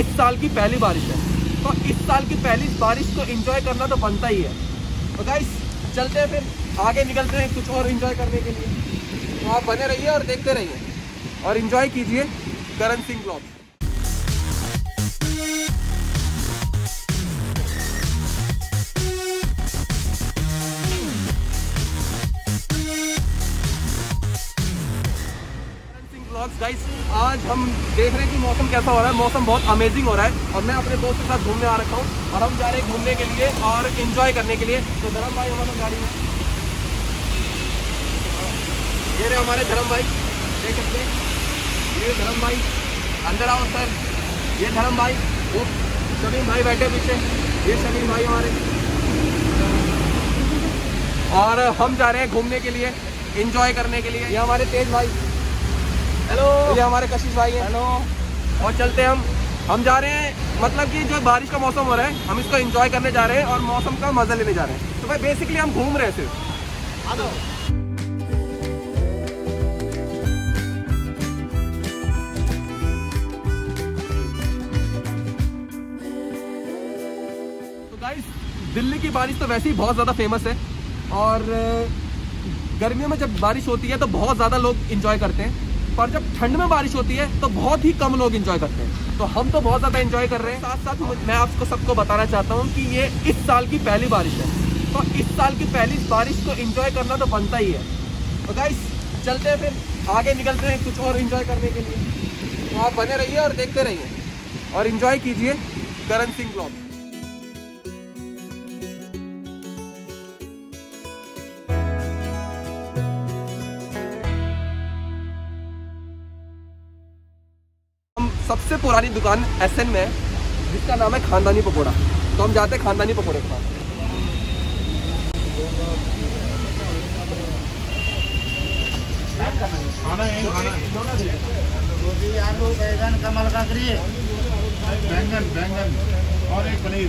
इस साल की पहली बारिश है। तो इस साल की पहली बारिश को एंजॉय करना तो बनता ही है। तो गाइस चलते हैं फिर। आगे निकलते हैं कुछ और एंजॉय करने के लिए। तो आप बने रहिए और देखते रहिए। और एंजॉय कीजिए Karan Singh blog blogs guys आज हम देख रहे हैं कि मौसम कैसा हो रहा है। मौसम बहुत अमेजिंग हो रहा है। और मैं अपने दोस्त के साथ घूमने आ रखा हूँ। और हम जा रहे हैं घूमने के लिए और इन्जॉय करने के लिए। तो धर्म भाई, हमारे गाड़ी में। ये रहे हमारे धर्म भाई। देख सकते हैं। ये धर्म भाई, अंदर आओ सर ये धर्म भाई, वो शमीम भाई बैठे पीछे। ये शमीम भाई हमारे। और हम जा रहे हैं घूमने के लिए इंजॉय करने के लिए। ये हमारे तेज भाई। हेलो। ये हमारे कशिश भाई हैं। हेलो। और चलते हम। हम जा रहे हैं मतलब कि जो बारिश का मौसम हो रहा है हम इसको एंजॉय करने जा रहे हैं और मौसम का मज़ा लेने जा रहे हैं। तो भाई बेसिकली हम घूम रहे हैं सिर्फ़। तो गाइस दिल्ली की बारिश तो वैसे ही बहुत ज़्यादा फ़ेमस है। और गर्मियों में जब बारिश होती है तो बहुत ज़्यादा लोग इन्जॉय करते हैं। पर जब ठंड में बारिश होती है तो बहुत ही कम लोग इंजॉय करते हैं। तो हम तो बहुत ज़्यादा इंजॉय कर रहे हैं। साथ साथ मैं आपको सबको बताना चाहता हूँ कि ये इस साल की पहली बारिश है। तो इस साल की पहली बारिश को इंजॉय करना तो बनता ही है। तो गाइस चलते हैं फिर। आगे निकलते हैं कुछ और इंजॉय करने के लिए। तो आप बने रहिए और देखते रहिए। और इंजॉय कीजिए करण सिंह ब्लॉग सबसे पुरानी दुकान एसएन में है, जिसका नाम है खानदानी पकौड़ा। तो हम जाते हैं खानदानी पकौड़े के आलू बैगन कमल बैंगन बैंगन और एक पनीर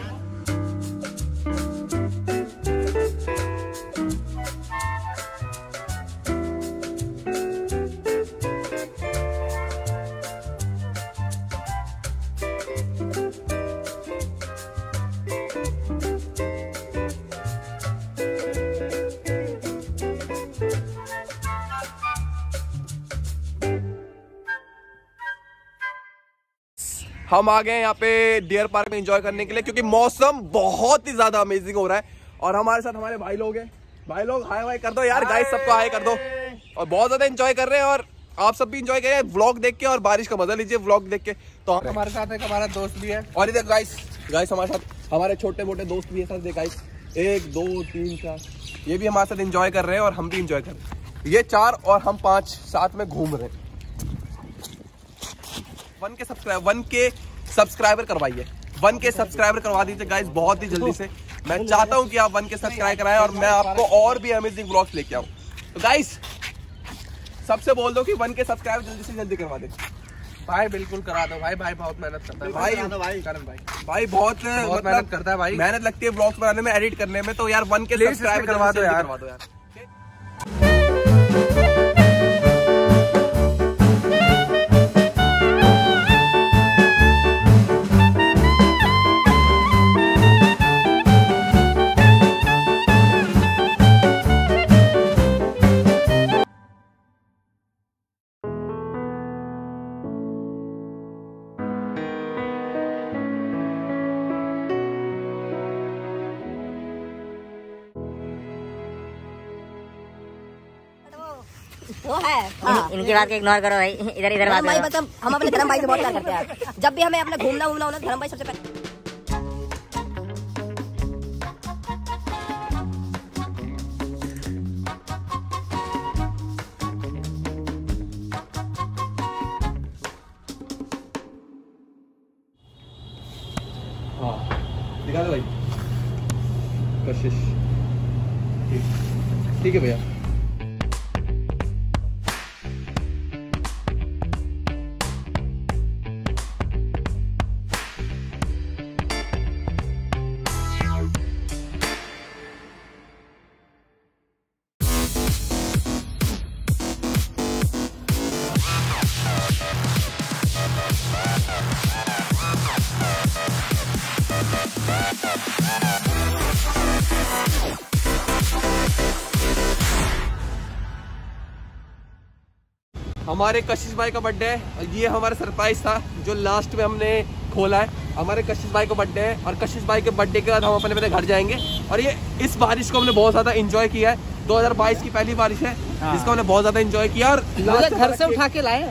हम आ गए यहाँ पे डियर पार्क में एंजॉय करने के लिए क्योंकि मौसम बहुत ही ज़्यादा अमेजिंग हो रहा है। और हमारे साथ हमारे भाई लोग हैं। भाई लोग हाय हाय कर दो यार गाइस सबको हाय कर दो। और बहुत ज़्यादा एंजॉय कर रहे हैं और आप सब भी इंजॉय करें व्लॉग देख के और बारिश का मज़ा लीजिए व्लॉग देख के। तो हमारे साथ एक हमारा दोस्त भी है। और इधर गाइस गाइस हमारे साथ हमारे छोटे मोटे दोस्त भी है साथ गाइस एक दो तीन चार। ये भी हमारे साथ एंजॉय कर रहे हैं और हम भी इंजॉय कर रहे हैं। ये चार और हम पाँच साथ में घूम रहे हैं। One K subscribe one K subscriber करवाइए। वन के सब्सक्राइबर करवा दीजिए गाइस बहुत ही जल्दी से। मैं चाहता हूँ कि आप वन के सब्सक्राइब कराएँ और मैं आपको और भी अमेजिंग ब्लॉग्स लेके आऊँ। तो गाइस सबसे बोल दो कि वन के सब्सक्राइब जल्दी से जल्दी करवा दे। भाई बिल्कुल करा दो। भाई भाई बहुत मेहनत करता है। भाई भाई। करण भाई। भाई बहुत बहुत मतलब मेहनत करता है भाई। मेहनत लगती है ब्लॉग्स बनाने में एडिट करने में तो यार वन के सब्सक्राइब करवा दो यार। करवा दो यार। वो है। इन, इनकी बात को इग्नोर करो भाई। इधर इधर बात भाई मतलब हम अपने धर्म भाई से बहुत प्यार करते हैं। जब भी हमें अपना घूमना घूमना होना धर्म भाई सबसे पहले हाँ। दिखा दो भाई। कशिश। ठीक। ठीक है भैया। हमारे कशिश भाई का बर्थडे है ये हमारा सरप्राइज़ था जो लास्ट में हमने खोला है। हमारे कशिश भाई का बर्थडे है और कशिश भाई के बर्थडे के बाद हम अपने अपने घर जाएँगे। और ये इस बारिश को हमने बहुत ज़्यादा इंजॉय किया है। 2022 की पहली बारिश है जिसको हमने बहुत ज़्यादा इंजॉय किया और घर से उठा के लाए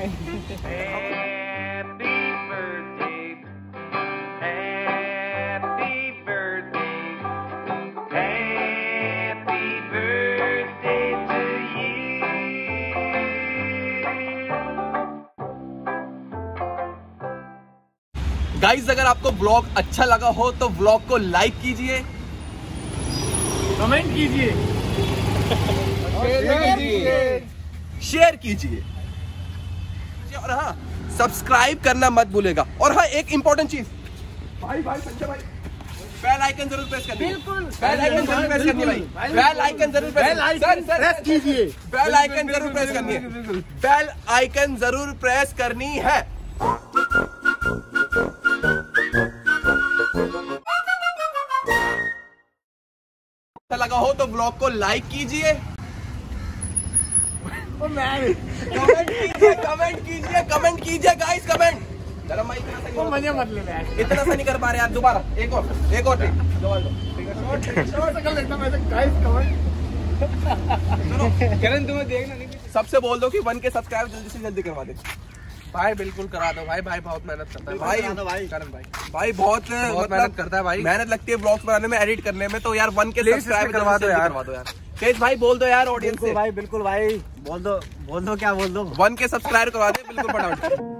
गाइज़ अगर आपको ब्लॉग अच्छा लगा हो तो ब्लॉग को लाइक कीजिए। कमेंट कीजिए। शेयर कीजिए। और हाँ सब्सक्राइब करना मत भूलेगा और हाँ एक इंपॉर्टेंट चीज़। भाई भाई संजय भाई। बेल आइकन ज़रूर प्रेस करनी। बिल्कुल। बेल आइकन ज़रूर प्रेस करनी है भाई। बेल आइकन ज़रूर प्रेस कीजिए। बेल आइकन ज़रूर प्रेस करनी है। बेल आइकन ज़रूर प्रेस करनी है। लगा हो तो ब्लॉग को लाइक कीजिए। कमेंट कीजिए कमेंट कीजिए कमेंट कीजिए गाइस कमेंट। चलो मैं इतना सा नहीं मज़े मत ले इतना सा नहीं कर पा रहे यार दोबारा एक और एक और। Guys comment. तुम्हें देखना नहीं। सबसे बोल दो कि वन के सब्सक्राइब जल्दी से जल्दी करवा दे। भाई बिल्कुल करा दो भाई भाई बहुत मेहनत करता है। भाई भाई। करण भाई। भाई बहुत बहुत मेहनत करता है भाई। मेहनत लगती है ब्लॉग्स बनाने में एडिट करने में तो यार वन के सब्सक्राइब करवा दो यार। करवा दो यार। तेज भाई बोल दो यार ऑडियंस से। भाई बिल्कुल भाई बोल दो बोल दो क्या बोल दो? वन के सब्सक्राइब करवा दे बिल्कुल फटाफट।